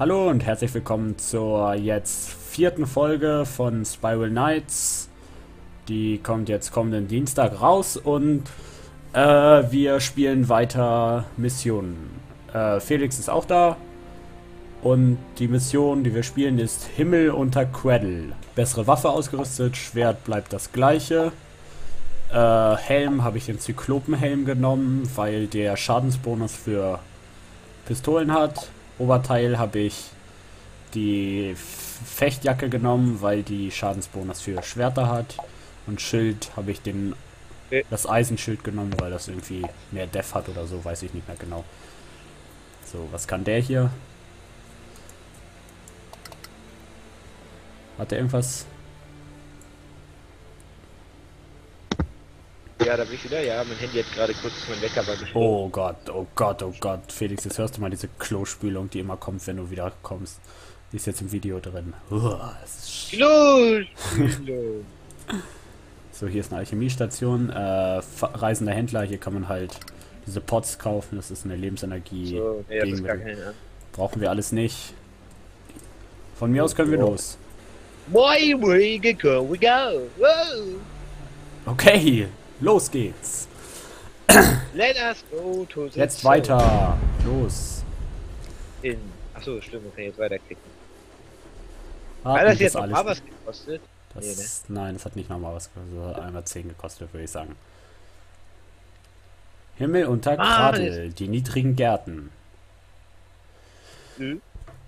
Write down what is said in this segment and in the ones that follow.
Hallo und herzlich willkommen zur jetzt vierten Folge von Spiral Knights. Die kommt jetzt kommenden Dienstag raus und äh, wir spielen weiter Missionen. Äh, Felix ist auch da und die Mission, die wir spielen, ist Himmel unter Cradle. Bessere Waffe ausgerüstet, Schwert bleibt das gleiche. Äh, Helm habe ich den Zyklopenhelm genommen, weil der Schadensbonus für Pistolen hat. Oberteil habe ich die Fechtjacke genommen, weil die Schadensbonus für Schwerter hat. Und Schild habe ich den das Eisenschild genommen, weil das irgendwie mehr Def hat oder so, weiß ich nicht mehr genau. So, was kann der hier? Hat der irgendwas? Ja, da bin ich wieder. Ja, mein Handy hat gerade kurz mein Wecker bei mir. Oh Gott, oh Gott, oh Gott. Felix, jetzt hörst du mal diese Klospülung, die immer kommt, wenn du wieder kommst. Die ist jetzt im Video drin. Uah, Klospülung. so, hier ist eine Alchemiestation. Äh, reisender Händler, hier kann man halt diese Pots kaufen. Das ist eine Lebensenergie. So, nee, das gar keine, Brauchen wir alles nicht. Von mir aus können wir los. Boy, we go, we go. Whoa. Okay, los geht's. Let us go to the Jetzt weiter. Los. In. Achso, stimmt, man kann jetzt weiterklicken. Hat Hat das jetzt alles nochmal was gekostet? Das, Nee, ne? Nein, das hat nicht nochmal was gekostet. Das hat einmal 10 gekostet, würde ich sagen. Himmel unter Ah, die niedrigen Gärten. Nö.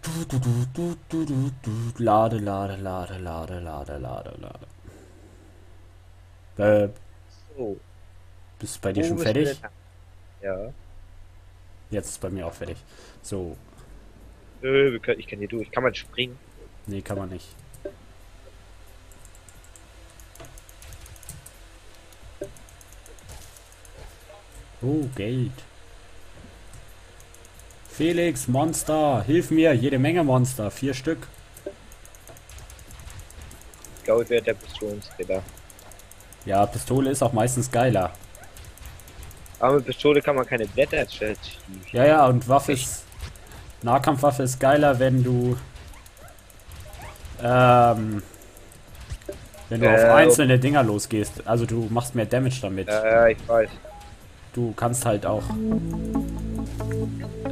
Du, du, du, du, du, du, du. Lade, lade, lade, lade, lade, lade, lade. Äh, So. bist du bei dir Wo schon fertig? Ja. Jetzt ist bei mir auch fertig. So, können, ich kann hier durch. Kann man springen? nee, kann man nicht. Oh, Geld. Felix, Monster, hilf mir, jede Menge Monster, vier Stück. Ich glaube, ich werde der Pistolenskiller. Ja, Pistole ist auch meistens geiler. Aber mit Pistole kann man keine Blätter erstellen. Ja, ja, und Waffe ist. Nahkampfwaffe ist geiler, wenn du. Ähm. Wenn du auf Äh, einzelne Dinger losgehst. Also du machst mehr Damage damit. Ja, ja, ich weiß. Du kannst halt auch.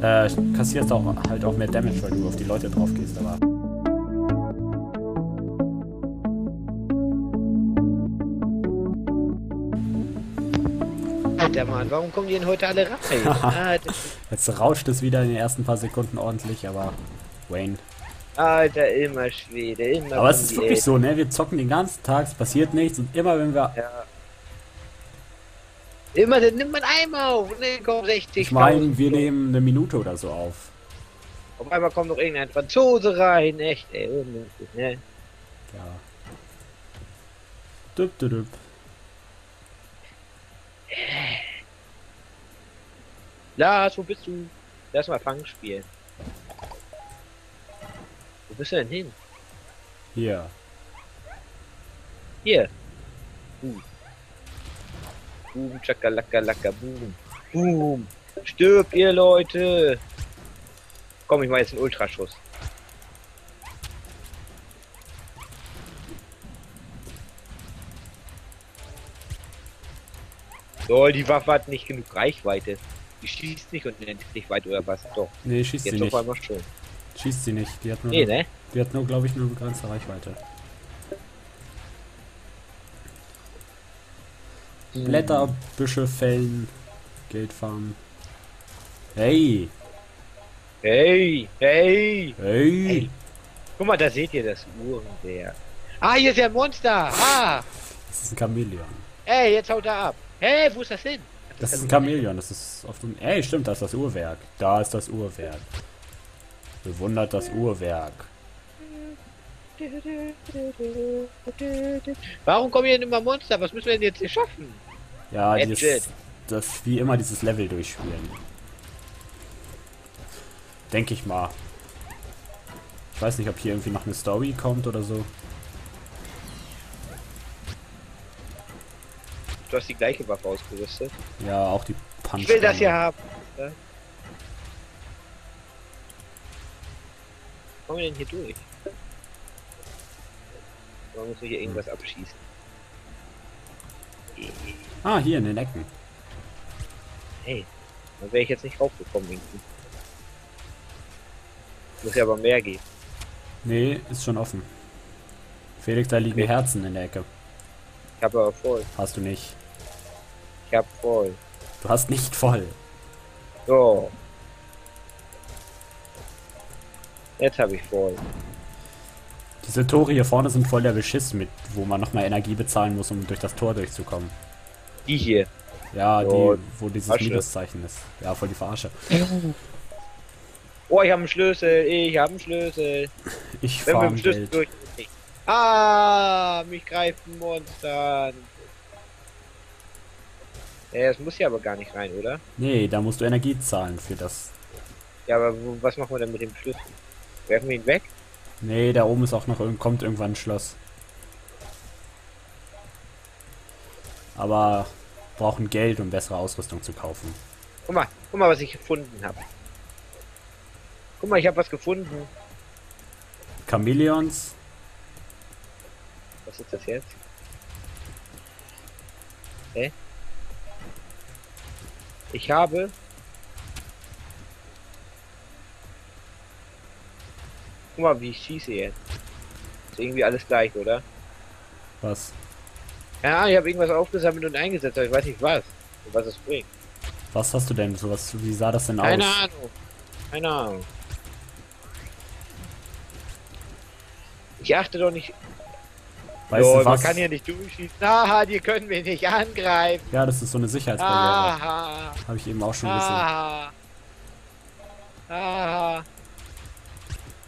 Äh, kassierst auch halt auch mehr Damage, weil du auf die Leute drauf gehst, aber. Alter Mann, warum kommen die denn heute alle rein? ah, Jetzt rauscht es wieder in den ersten paar Sekunden ordentlich, aber. Wayne. Alter, immer Schwede, immer. Aber es ist wirklich Elfen. so, ne? Wir zocken den ganzen Tag, es passiert nichts und immer wenn wir. Ja. Immer, dann nimmt man einmal auf dann kommen 60. Ich meine, wir nehmen eine Minute oder so auf. Auf einmal kommt noch irgendein Franzose rein, echt, ey, unmöglich, ne? Ja. Düpp, düpp. Lars, wo bist du? Lass mal Fang spielen. Wo bist du denn hin? Hier. Hier. Boom. Boom, chakalaka, laka, boom. Boom. Stirbt ihr Leute. Komm, ich mach jetzt einen Ultraschuss. So, die Waffe hat nicht genug Reichweite. Die schießt nicht unendlich weit oder was? Doch, Nee, schießt jetzt sie nicht. einmal schon. Schießt sie nicht. Die hat nur, Nee, ne? die hat nur glaube ich, nur begrenzte Reichweite. Blätter, Büsche fällen, Geld farmen. Hey, Hey, hey, hey. Hey. Guck mal, da seht ihr das Uhrenwerk. Ah, hier ist ja ein Monster. Ah, Das ist ein Chamäleon. ey, jetzt haut er ab. Hey, wo ist das hin? Das ist ein Chamäleon, das ist auf dem. Ey, stimmt, das ist das Uhrwerk. Da ist das Uhrwerk. Bewundert das Uhrwerk. Warum kommen hier denn immer Monster? Was müssen wir denn jetzt hier schaffen? Ja, dieses, das wie immer dieses Level durchspielen. Denke ich mal. Ich weiß nicht, ob hier irgendwie noch eine Story kommt oder so. Du hast die gleiche Waffe ausgerüstet. Ja, auch die Punch. Ich will das hier haben. kommen wir denn hier durch? Man muss hier irgendwas abschießen. Ah, hier in den Ecken. Hey, da wäre ich jetzt nicht raufgekommen irgendwie. Muss ja aber mehr geben. Nee, ist schon offen. Felix, da liegen Okay. Herzen in der Ecke. Ich habe aber voll. Hast du nicht. Ich habe voll. Du hast nicht voll. So. Jetzt habe ich voll. Diese Tore hier vorne sind voll der Beschiss mit, wo man nochmal Energie bezahlen muss, um durch das Tor durchzukommen. Die hier. Ja, Jo, die, wo dieses Verarsche. Minuszeichen ist. Ja, voll die Verarsche. Oh, ich habe einen Schlüssel. Ich habe einen Schlüssel. Ich im Schlüssel durch. Ah, mich greift ein Monster an. Ja, das muss ja aber gar nicht rein, oder? Nee, da musst du Energie zahlen für das. Ja, aber wo, was machen wir denn mit dem Schlüssel? Werfen wir ihn weg? Nee, da oben ist auch noch irgend- kommt irgendwann ein Schloss. Aber brauchen Geld, um bessere Ausrüstung zu kaufen. Guck mal, guck mal, was ich gefunden habe. Guck mal, ich habe was gefunden. Chameleons, Was ist das jetzt? Hä? Ich habe. Guck mal, wie ich schieße jetzt. Ist irgendwie alles gleich, oder? was? Ja, ich habe irgendwas aufgesammelt und eingesetzt, aber ich weiß nicht was. Und was es bringt. Was hast du denn? So was, wie sah das denn Keine aus? Ahnung. Keine Ahnung. Ich achte doch nicht. Weißt Lol, du man was? kann hier nicht durchschießen. Aha, die können mich nicht angreifen. Ja, das ist so eine Sicherheitsbarriere. Aha. Habe ich eben auch schon gesehen. Aha. Aha.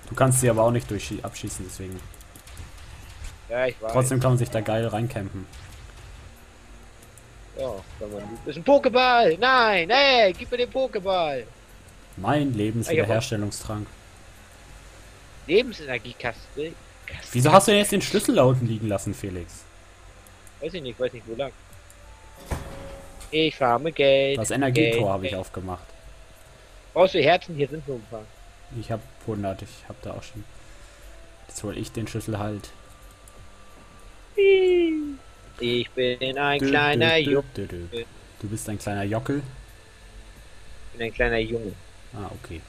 Du kannst sie aber auch nicht durch abschießen, deswegen. Ja, ich weiß. Trotzdem kann man sich da geil reincampen. Ja, wenn man. Das ist ein Pokéball. Nein, ey, gib mir den Pokéball. Mein Lebenswiederherstellungstrank. Lebensenergiekaste. Wieso hast du denn jetzt den Schlüssel da unten liegen lassen, Felix? Weiß ich nicht, weiß nicht wo lang. Ich farme Geld. Das Energietor habe ich aufgemacht. Brauchst du Herzen? Hier sind nur ein paar. Ich habe 100, ich habe da auch schon. Jetzt hol ich den Schlüssel halt. Ich bin ein Dö, kleiner Junge. Du bist ein kleiner Jockel? Ich bin ein kleiner Junge. Ah, okay.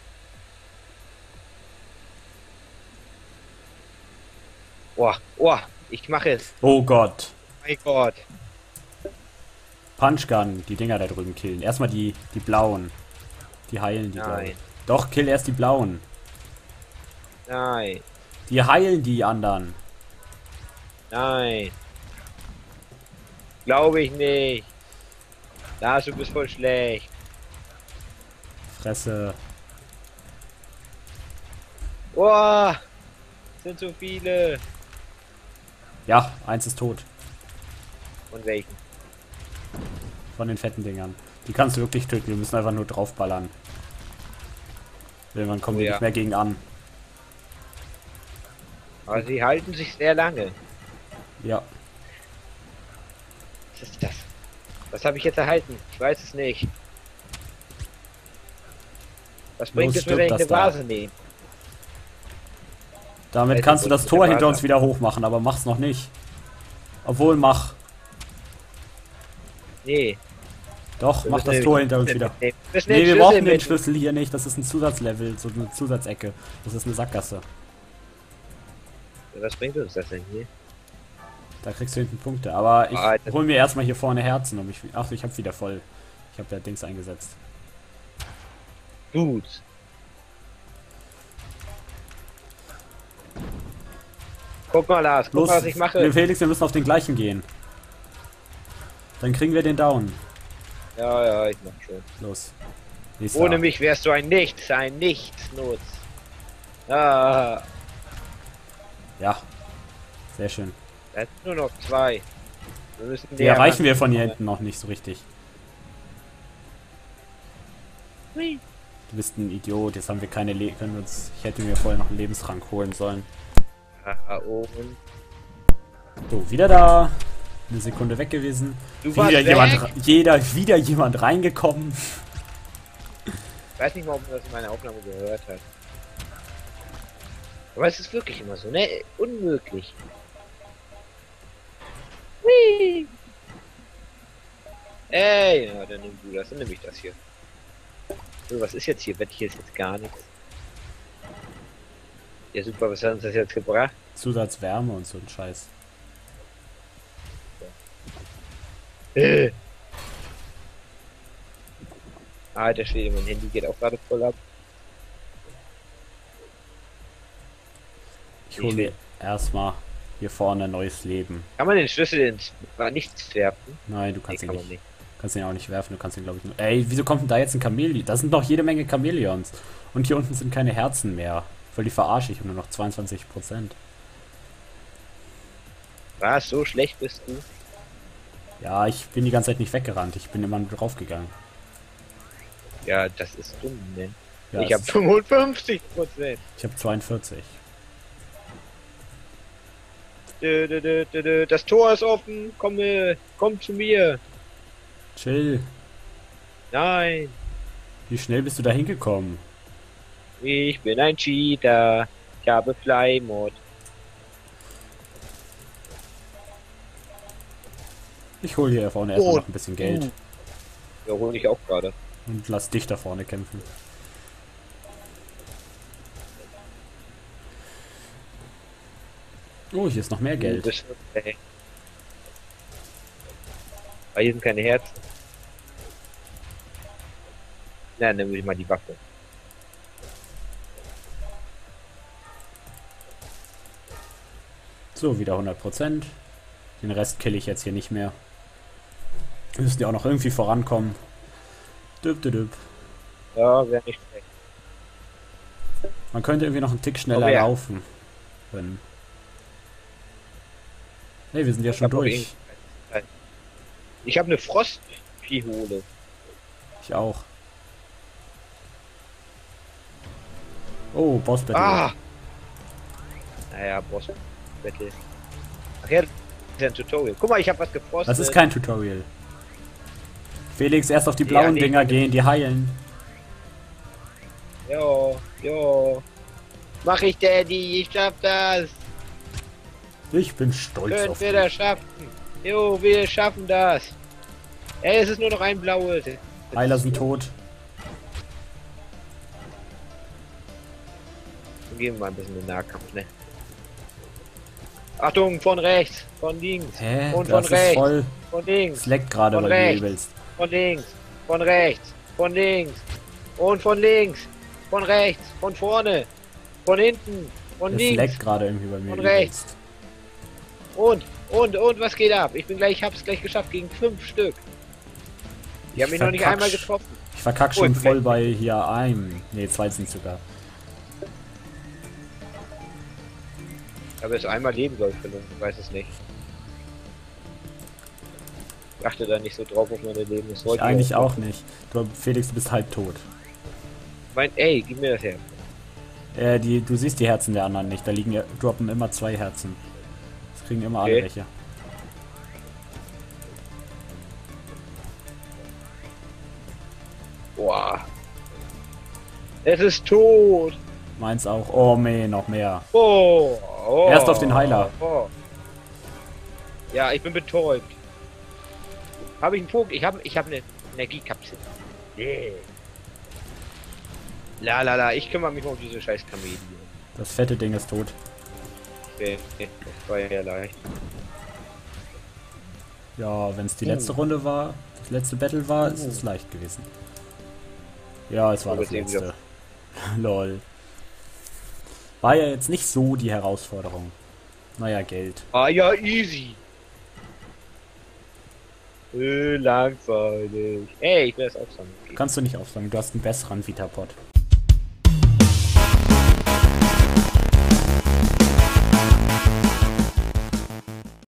Boah, boah, ich mache es. Oh Gott. Mein Gott. Punchgun, die Dinger da drüben killen. Erstmal die, die blauen. Die heilen die, Nein, ich. Doch, kill erst die blauen. nein, Die heilen die anderen. nein. Glaube ich nicht. Lars, du bist voll schlecht. Fresse. Boah, sind so viele. Ja, eins ist tot. Und welchen? Von den fetten Dingern. Die kannst du wirklich töten. Wir müssen einfach nur draufballern. Irgendwann kommen Oh wir ja. nicht mehr gegen an. Aber sie halten sich sehr lange. Ja. Was ist das? Was habe ich jetzt erhalten? Ich weiß es nicht. Was bringt Los, es mir, wenn ich eine. Vase nehme? Damit kannst du das Tor hinter uns wieder hochmachen, aber mach's noch nicht. Obwohl, mach. Nee. Doch, mach das Tor hinter uns wieder. Nee, wir brauchen den. Schlüssel hier nicht. Das ist ein Zusatzlevel, so eine Zusatzecke. Das ist eine Sackgasse. Was bringt uns das denn hier? Da kriegst du hinten Punkte. Aber ich Ah, hol mir erstmal hier vorne Herzen, um mich. Ach, ich hab wieder voll. Ich hab da Dings eingesetzt. Gut. Guck mal, Lars, guck Los, mal, was ich mache. wir- Felix, wir müssen auf den gleichen gehen. Dann kriegen wir den Down. Ja, ja, ich mach schon. Los. Nächster. Ohne mich wärst du ein Nichts, ein Nichtsnutz. Ah, Ja. Sehr schön. sind nur noch zwei. Wir müssen Die näher erreichen wir von hier hinten noch nicht so richtig. Du bist ein Idiot. Jetzt haben wir keine Le können uns. Ich hätte mir vorher noch einen Lebensrank holen sollen. Oben. So, wieder da. Eine Sekunde weg gewesen. Du warst Wieder weg. jemand, jeder, wieder jemand reingekommen. Ich weiß nicht mal, ob man das in meiner Aufnahme gehört hat. Aber es ist wirklich immer so, ne? Unmöglich. Hui. Ey, ja, dann nimm du das, dann nehme ich das hier. So, was ist jetzt hier? Bett hier ist jetzt gar nichts. Ja super, was hat uns das jetzt gebracht? Zusatzwärme und so ein Scheiß. Äh. Alter Schwede, mein Handy geht auch gerade voll ab. Ich hole mir erstmal hier vorne ein neues Leben. Kann man den Schlüssel ins war nichts werfen? Nein, du Nee, kannst ihn kann nicht. nicht. Kannst ihn auch nicht werfen, du kannst ihn glaube ich nur. Ey, wieso kommt denn da jetzt ein Chamäleon? Da sind noch jede Menge Chamäleons. Und hier unten sind keine Herzen mehr. Voll die verarsche ich und nur noch 22%. Was, so schlecht bist du? Ja, ich bin die ganze Zeit nicht weggerannt. Ich bin immer nur draufgegangen. Ja, das ist dumm, ne? Ja, ich habe ist- 55 Prozent. ich habe 42. Dö, dö, dö, dö, dö. Das Tor ist offen. Komm, äh, komm zu mir. Chill. Nein, Wie schnell bist du da hingekommen? Ich bin ein Cheater. Ich habe Flymod. Ich hole hier vorne erstmal Oh. noch ein bisschen Geld. Ja, hol ich auch gerade. Und lass dich da vorne kämpfen. Oh, hier ist noch mehr Geld. Aber hier sind keine Herzen. Na, dann nehme ich mal die Waffe. So, wieder 100%. Den Rest kill ich jetzt hier nicht mehr. Wir müssen ja auch noch irgendwie vorankommen. Düb, düb, düb. Ja, wäre nicht schlecht. Man könnte irgendwie noch einen Tick schneller Oh, ja. laufen. Wenn... Hey, wir sind ja schon auch durch. Ich habe eine Frostpihole. Ich auch. Oh, Boss Battle. Ah! Naja, Boss Battle. Ach ja, das ist ja ein Tutorial. Guck mal, ich habe was gefrostet. Das ist kein Tutorial. Felix, erst auf die blauen nee, Dinger gehen, die heilen. Jo, jo. Mach ich, Daddy, ich schaff das. Ich bin stolz Können auf wir dich. das schaffen? Jo, wir schaffen das. Ey, es ist nur noch ein blaues. Heiler sind tot. Dann gehen wir mal ein bisschen in den Nahkampf, ne? Achtung, von rechts, von links, Hä? Und das von ist rechts. voll. von links, Es leckt gerade, Von weil du rechts. übelst. von links, von rechts, von links und von links, von rechts, von vorne, von hinten, von Es links leckt gerade irgendwie bei mir Und übelst. rechts. und, und, und, was geht ab? Ich bin gleich, ich hab's gleich geschafft gegen fünf Stück. Die Ich haben mich noch nicht einmal getroffen. Ich verkack schon voll bei hier einem. Ne, zwei sind sogar. Ich habe jetzt einmal Leben, glaube ich, verloren. Ich weiß es nicht. Ich achte da nicht so drauf auf meine Leben. Das Ich eigentlich auch nicht. Du, Felix, du bist halb tot. Mein, ey, gib mir das her. Äh, die, du siehst die Herzen der anderen nicht. Da liegen ja, droppen immer zwei Herzen. Das kriegen immer alle Okay. welche. Boah. Es ist tot. Meins auch. Oh, meh, noch mehr. Oh, oh. Erst auf den Heiler. Oh. Ja, ich bin betäubt. Habe ich einen Vogel? Ich habe ich hab eine Energiekapsel. Yeah. La la la, ich kümmere mich um diese scheiß Kamele. Das fette Ding ist tot. Okay, das war ja leicht. Ja, wenn es die Oh. letzte Runde war, das letzte Battle war, ist es leicht gewesen. Ja, es war das letzte. Lol. War ja jetzt nicht so die Herausforderung. Naja, Geld. Ah ja, easy. Äh, langweilig. Ey, ich will das aufsammeln. Kannst du nicht aufsagen, du hast einen besseren Vitapod.